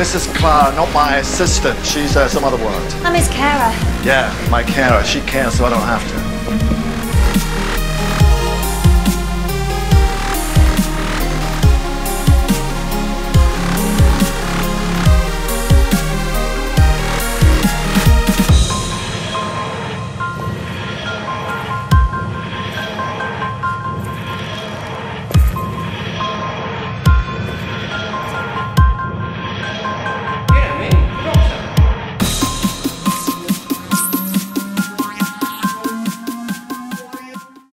This is Clara, not my assistant. She's uh, some other word. I'm his carer. Yeah, my carer. She cares, so I don't have to.